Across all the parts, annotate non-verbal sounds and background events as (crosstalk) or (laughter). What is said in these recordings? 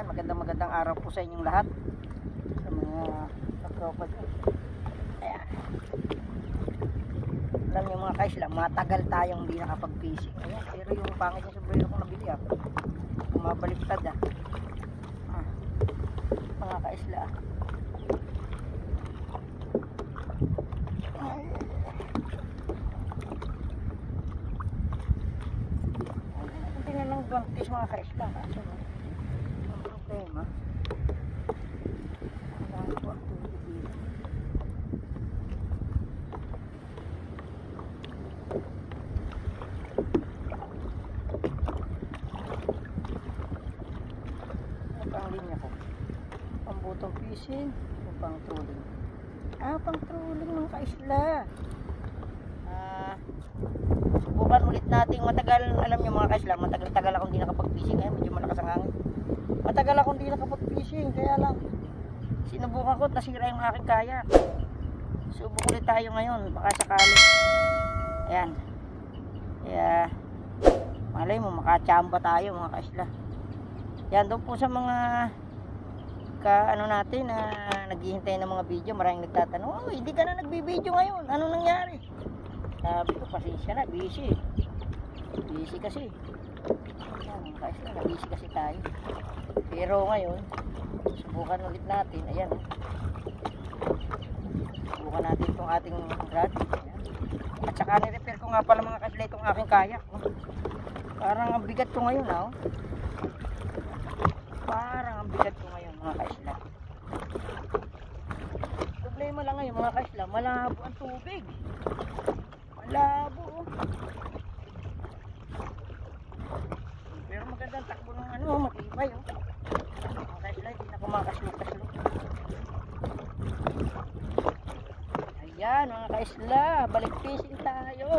Ayan, magandang magandang araw po sa inyong lahat. Sa mga katropa dyan. Ayan. Alam niyo mga kaisla, matagal tayong hindi nakapag-fishing. Ayan, pero yung pangit yung sombrero kong nabili ah. Bumabaliktad ah. ah. Mga kaisla ah. Hindi na lang buntis mga kaisla. Kaso, problema, wala ang tubig dito. Linya ko. Pambutong fishing o pang trolling. Ah, pang trolling mga kaisla. Ah, subukan ulit nating matagal, alam niyo mga kaisla, matagal-tagal akong hindi nakapag-fishing ngayon, medyo malakas ang hangin. Matagal akong hindi nakapag-fishing, kaya lang sinubukan ko at nasira yung aking kayak. Subok ulit tayo ngayon, baka sakali. Ayan. Kaya, malay mo, makachamba tayo mga kaisla. Yan, doon po sa mga ka ano natin na naghihintay ng mga video, maraming nagtatanong, oh, hindi ka na nagbibideo ngayon, ano nangyari? Sabi ko, pasensya na, busy. Busy kasi. Ayan, kaisla, na busy kasi tayo. Pero ngayon, subukan ulit natin, ayan. oh. Subukan natin itong ating rod. At saka ni-repair ko nga pala mga kaisla itong aking kayak. oh. Parang ang bigat ko ngayon, ah, oh. Parang ang bigat ko ngayon mga kaisla. Problema lang ngayon mga kaisla, malabo ang tubig. Malabo. oh. Pero magandang ano, matibay oh. Mga kaisla, hindi na kumakaslok-kaslok. Ayan mga kaisla, balik fishing tayo.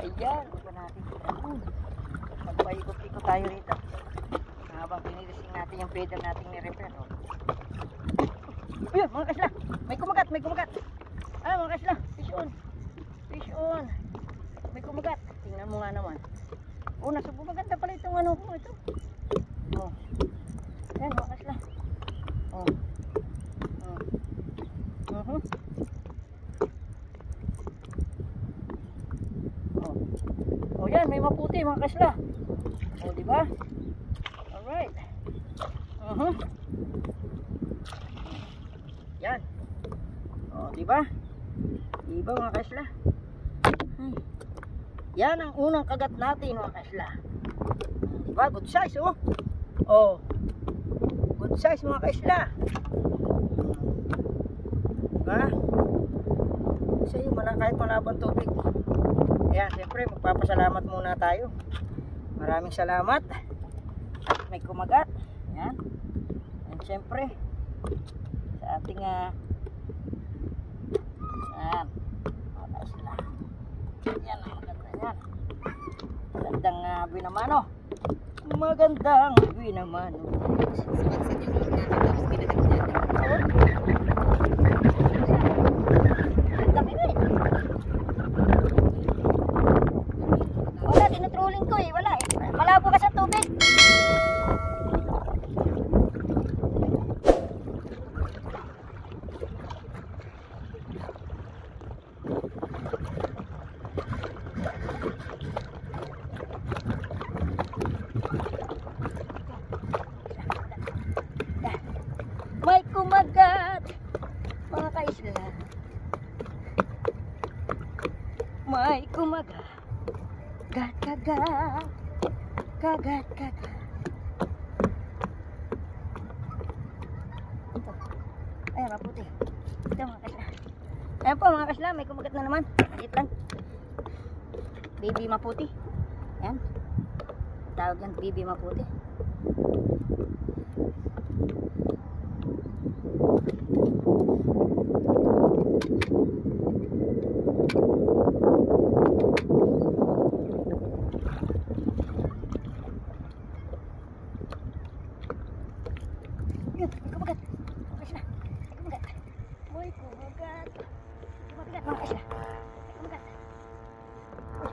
Ayan, ito natin. Magpaikot-ikot tayo rito habang pinilising natin yung feeder natin ni repair. Oh. Ayun, mga kasla, may kumagat, may kumagat. Ah, mga kasla, fish on. Fish on. May kumagat. Tingnan mo nga naman. Oh, nasa maganda pala itong ano ko, ito. Oh. Ayan, mga kasla. Oh. Oh. Mhm. Oh. Oh, yan, may maputi mga kasla. Oh, di ba? Alright. Uh-huh. Yan. Oh, di ba? Di ba mga kasla? Hmm. Yan ang unang kagat natin mga kasla. Di ba? Good size oh. Oh. Good size mga kasla. Diba? Kasi mala kahit malabang tubig. Kaya siyempre magpapasalamat muna tayo. Maraming salamat may kumagat. Yan. And syempre, sa ating uh, yan. Mataas na. Yan ang yan. Magandang uh, binamano. Magandang binamano. Laki na eh. Wala, tinutrolling ko eh. Wala eh. Malabo ka sa tubig. May kumagat mga kaisla. May kumagat. Gat kagat. Kagat kagat. Ito. Ayan, maputi. Ito mga kaisla. Ayan po mga kaisla, may kumagat na naman. Maliit lang. Baby maputi. Ayan. Baby maputi. May kumagat. Okay sila. May kumagat. Kumagat. Kumagat mga kaisla. May kumagat. Uy.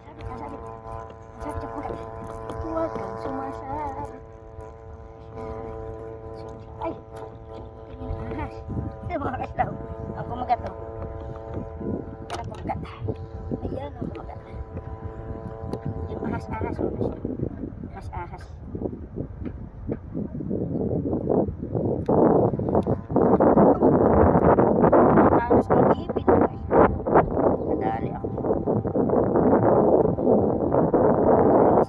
Nasabit, nasabit. Nasabit yung kumagat. Huwag kang sumasabit. Talas ng ipin. Ay, Nadali ako. Talas.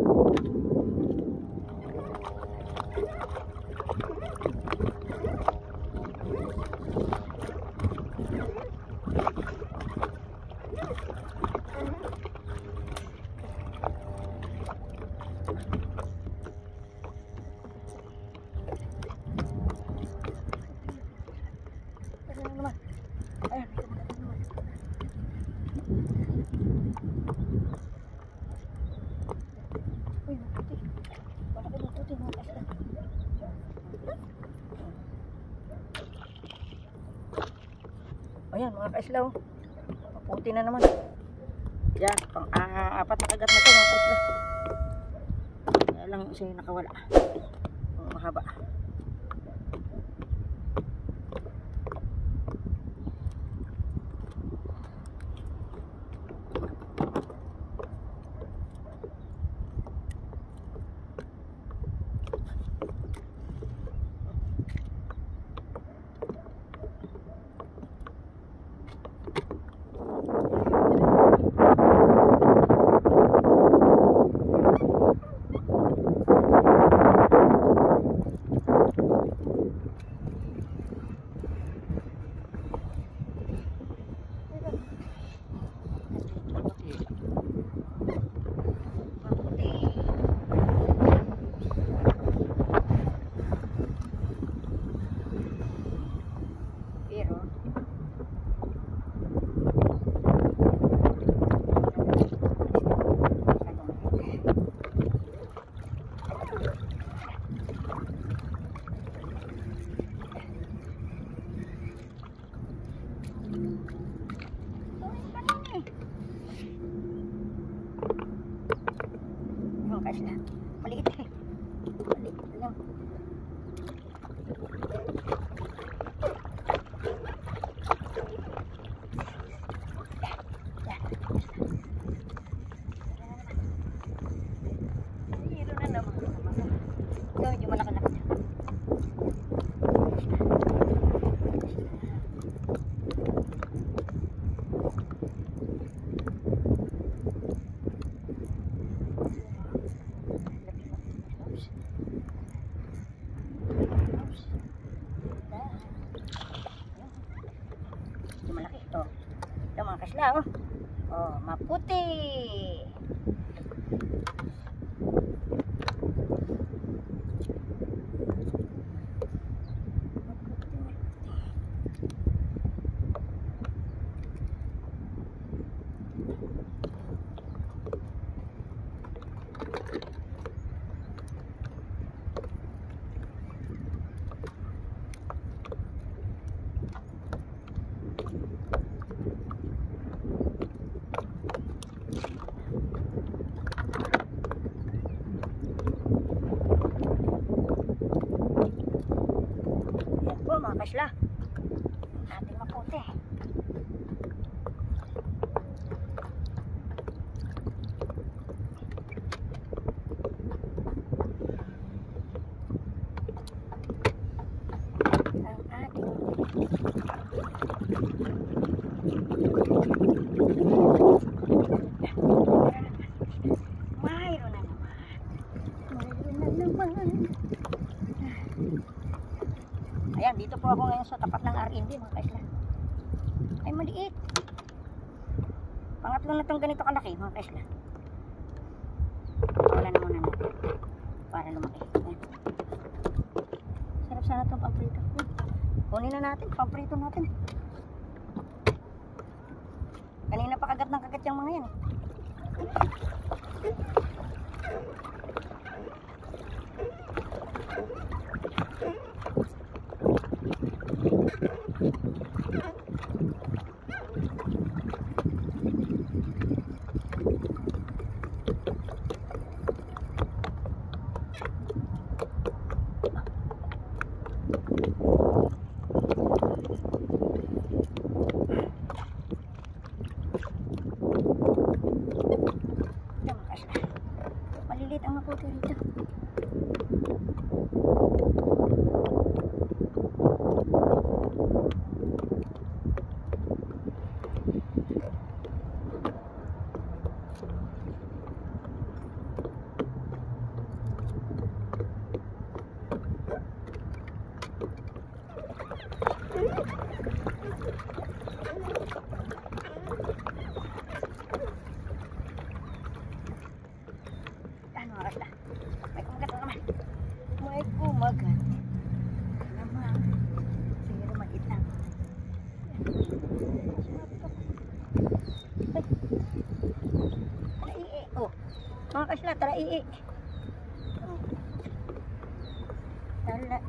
Ayan na naman. Ayan, ito na naman. Uy, maputi. Malaki maputi mga kasla. Kaislaw. Maputi na naman. Yan, pang ah, apat na kagat na ito mga kaisla. Kaya lang yung nakawala. Mahaba. Pangatlo na itong ganito kalaki mga kaisla. Wala na muna natin. Para lumaki. Ayan. Sarap sana itong pamprito. Kunin na natin, pamprito natin. Kanina pa kagat ng kagat yung mga yan. eh. maliit ang makuti rito. Ala.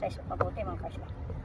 会社、まあ、5点満開した。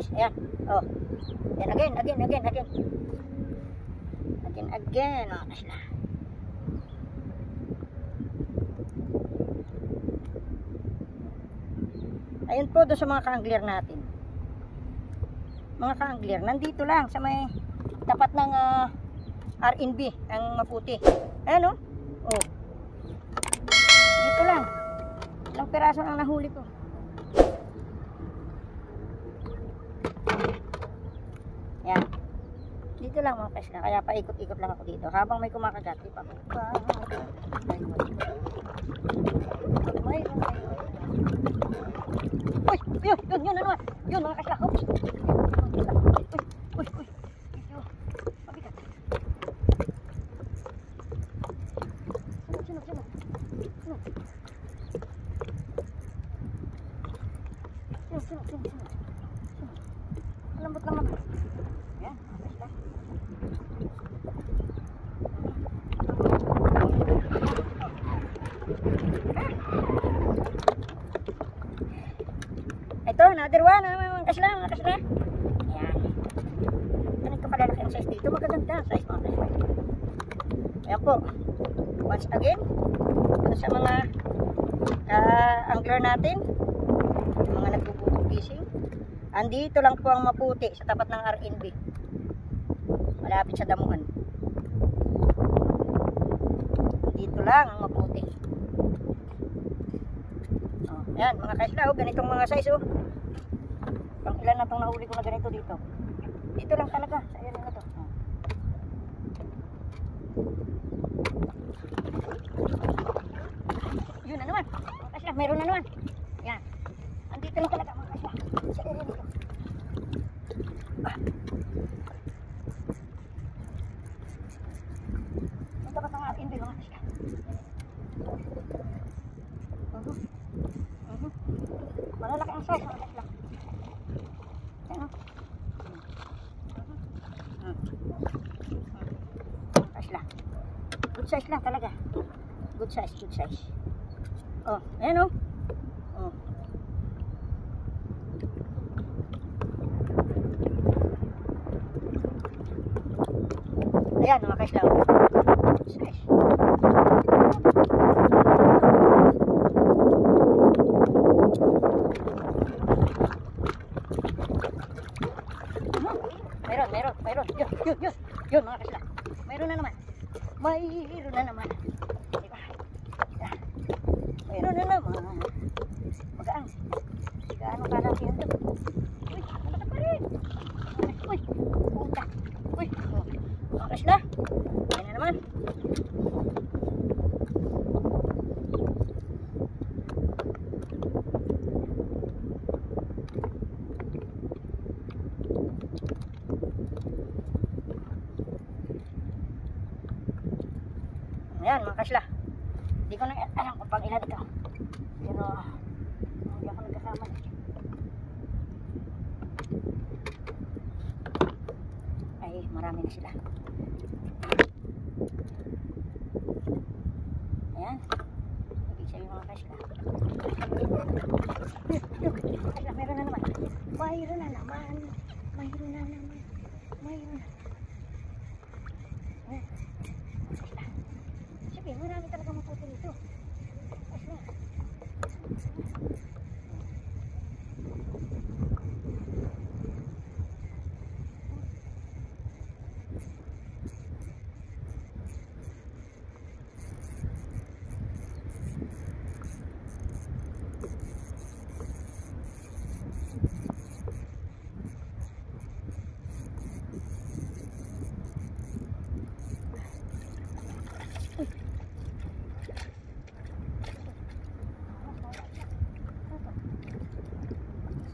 Size. Ayan. Oh. Ayan, again, again, again, again. Again, again mga kasla. Ayun po doon sa mga ka-angler natin. Mga ka-angler, nandito lang sa may tapat ng ah, RNB, ang maputi. Ayan oh. Oh. Dito lang. Ilang piraso ang nahuli ko. Yan. Dito lang mga pesla. Kaya paikot-ikot lang ako dito. Habang may kumakagat, pa ako. May, may, Uy! Yun! Yun! Yun! Ano? Yun mga kasla. Oops! Ayan po. Once again, sa mga ah, angler natin, mga nagbubutong fishing. Andito lang po ang maputi sa tapat ng RNB. Malapit sa damuhan. Dito lang ang maputi. Oh, yan, mga kaisla, oh, ganitong mga size, oh. Pang ilan na itong nahuli ko na ganito dito. Dito lang talaga, sa area na to. Oh. Yun na naman, mga kaisla, meron na naman. Yan. Andito lang talaga, mga kaisla, sa area nito. Ah. Ang tapat ng ating mga kaisla. Mga kasla. Good size lang talaga. Good size, good size. Oh, ayan. Oh. Ayan mga kasla. oh. Good size. Meron, meron, meron. Yun, yun, yun. Yun, mga kasla. Meron na naman. Mayroon na naman. Diba? Yan. Meron na naman. Magaan. Gaano kalaki yun doon? Uy, malaki pa rin. Uy, puta. Uy, oh. mga kasla. Yan na naman. Ayan, mga kasla. Hindi ko na alam kung pang ilan ito. Pero, hindi ako nagkasama. Ay, marami na sila. Ayan. Ibig sabihin mga kasla. Kasla, meron na naman. Mayroon na naman. Na na. Kasla. Sige, marami talaga maputi nito. Kasla.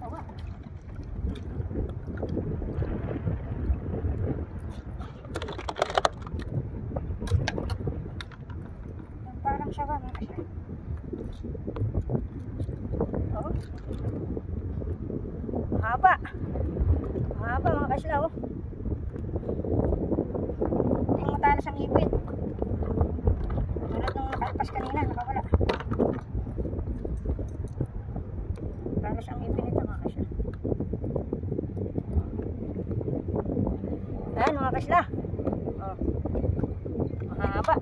Sawa. Yung Parang sawa mga kasla. Oh. Haba. Haba mga kasla oh. Hindi mo talas ang ipit. Tulad nung nakalpas kanina, nakawala. Talas ang ipin nito mga kasla. Ayan mga kasla. Oh. Mahaba.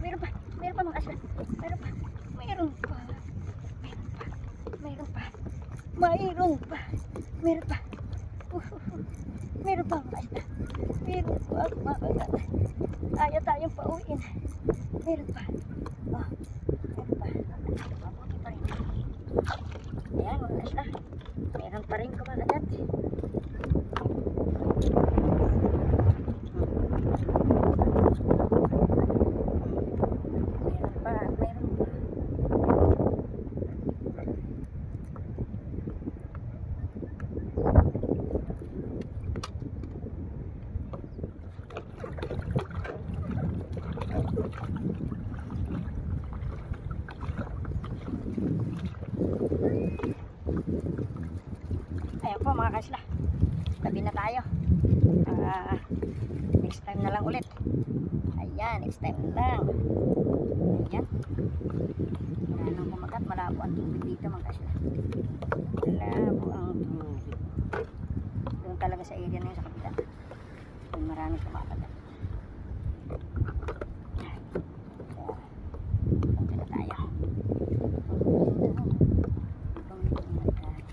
Meron pa. Meron pa mga kasla. Meron pa. Meron pa. Meron pa. Meron pa. Mayroon pa. Meron pa. (laughs) Meron pa mga kasla. Meron pa mga kasla. Ayaw tayong pauwiin. Meron pa. Oh, meron pa. Pa rin. Ayan mga kasla. Meron pa rin kumakagat. Meron pa. Meron pa. Ayan po mga kasla. Tabi na tayo. Ah, next time na lang ulit. Ayan, next time lang. Ayan. Wala nang kumagat. Malabo ang tubig dito mga kasla. Malabo ang tubig. Doon talaga sa area na yun sa kabila. Doon marami kumakagat. Kaya, tabi na tayo. Itong kumakagat.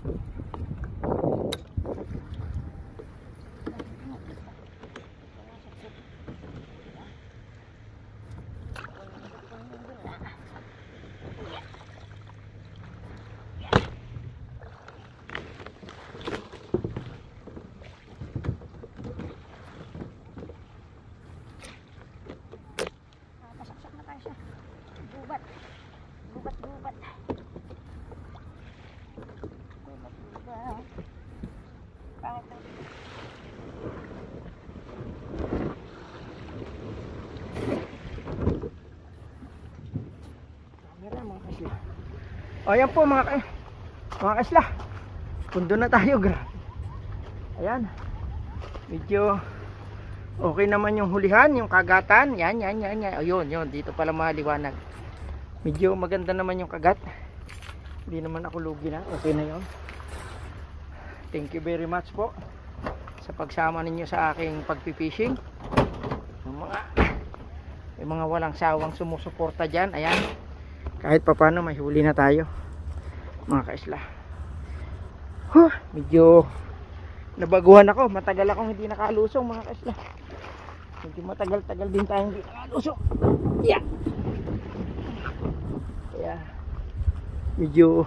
O ayan po mga mga kaisla. Pundo na tayo, (laughs) grabe. Ayan. Medyo okay naman yung hulihan, yung kagatan. Yan, yan, yan, yan. Ayun, yun. Dito pala maliwanag. Medyo maganda naman yung kagat. Hindi naman ako lugi na. Okay na yun. Thank you very much po sa pagsama ninyo sa aking pagpipishing. Yung mga yung mga walang sawang sumusuporta dyan. Ayan. Kahit papano may huli na tayo. Mga kaisla. Huh, medyo nabaguhan ako. Matagal akong hindi nakalusong mga kaisla. Medyo matagal-tagal din tayong hindi nakalusong. Yeah. Kaya medyo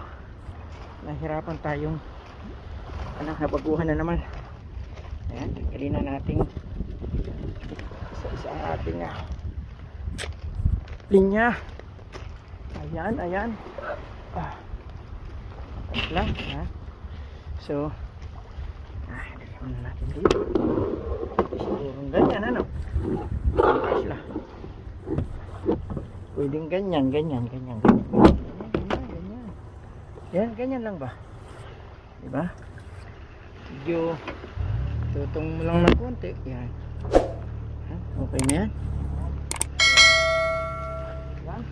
nahirapan tayong anak nabaguhan na naman. Ayan, tanggalin na natin isa-isa ang ating ah, linya. Ayan, ayan. Ah. Lang, ha? So, ah, lagyan muna natin dito. Siguro ganyan, ano? Lang. Pwedeng ganyan, ganyan, ganyan, ganyan. Ganyan, ganyan. Yan, ganyan lang ba? Diba? Medyo tutong mo lang ng konti. Yan. Okay na. Yan.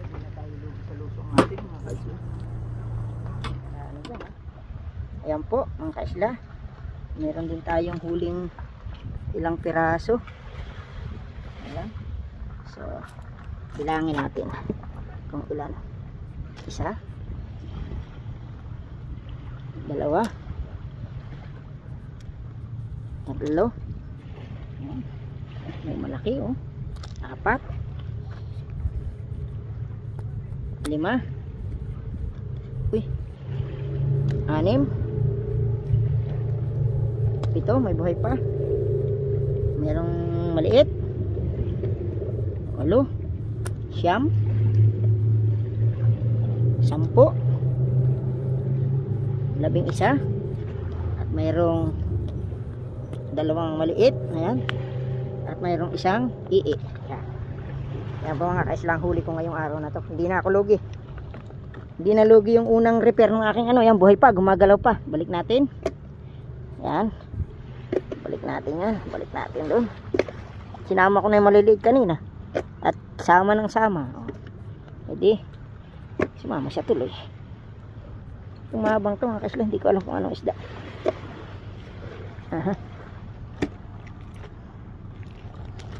Hindi na tayo lugi sa lusong natin mga kaisla. Ano dyan, ha? Ayan kaisla. Meron din tayong huling ilang piraso. Ayan. So, bilangin natin kung ilan. Isa. Dalawa. Tatlo. Ayan. May malaki oh. Apat. lima uy anim pito may buhay pa merong maliit walo siyam sampo labing isa at mayroong dalawang maliit ayan at mayroong isang ii yan po mga kaislang huli ko ngayong araw na to. Hindi na ako lugi. Hindi na lugi yung unang repair ng aking ano. Yan buhay pa. Gumagalaw pa. Balik natin. Yan. Balik natin yan. Balik natin doon. Sinama ko na yung maliliit kanina. At sama ng sama. O. Hindi. Sumama siya tuloy. Yung mahabang to mga kaislang. Hindi ko alam kung anong isda. Aha.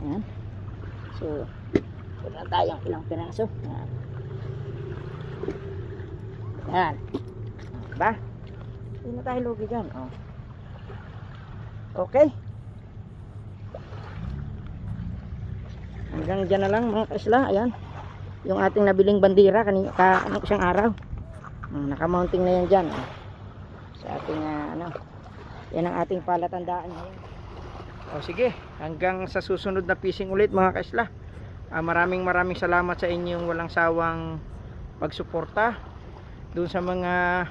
Yan. So, wala tayong ilang piraso. Yan. Yan. Diba? Hindi na tayo lugi dyan. Oh. Okay. Hanggang dyan na lang mga kaisla. Ayan. Yung ating nabiling bandira kanina, ka, ano, isang araw. Hmm, nakamounting na yan dyan. Sa ating, ah, ano, yan ang ating palatandaan ngayon. O sige, hanggang sa susunod na fishing ulit mga kaisla. Ah, maraming maraming salamat sa inyong walang sawang pagsuporta doon sa mga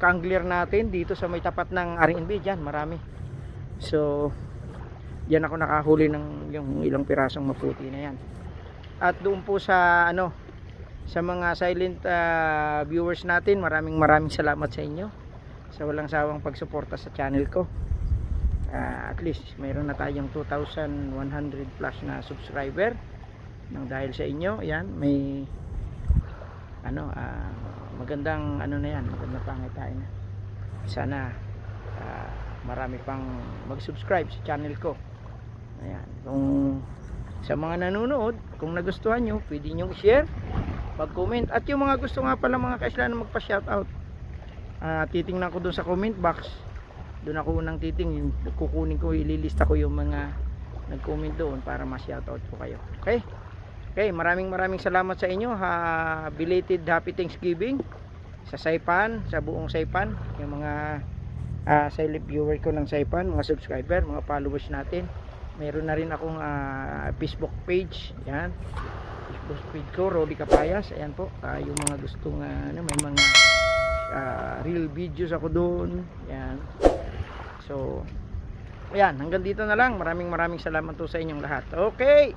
kangler natin dito sa may tapat ng R&B dyan, marami. So, diyan ako nakahuli ng yung ilang pirasong maputi na yan. At doon po sa ano sa mga silent ah, viewers natin, maraming maraming salamat sa inyo sa walang sawang pagsuporta sa channel ko. Ah, at least mayroon na tayong 2,100 plus na subscriber nang dahil sa inyo yan may ano ah, magandang ano na yan magandang pangitain na sana ah, marami pang mag subscribe sa channel ko. Ayan. Kung sa mga nanonood kung nagustuhan nyo pwede nyo i-share pag comment at yung mga gusto nga pala mga kaisla na magpa shoutout ah, titingnan ko dun sa comment box. Doon ako unang titingin. Kukunin ko ililista ko yung mga nag-comment doon para ma-shoutout ko kayo. Okay? Okay, maraming maraming salamat sa inyo. Ha, belated happy Thanksgiving sa Saipan, sa buong Saipan, yung mga uh, silent viewer ko ng Saipan, mga subscriber, mga followers natin. Meron na rin akong ah, Facebook page. Yan. Facebook page ko, Rolly Capayas. Ayan po. Ah, yung mga gustong ah, ano, may mga ah, real videos ako doon. Yan. So, ayan. Hanggang dito na lang. Maraming maraming salamat po sa inyong lahat. Okay.